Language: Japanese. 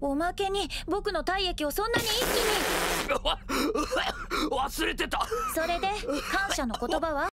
おまけに僕の体液をそんなに一気に。忘れてた。それで感謝の言葉は？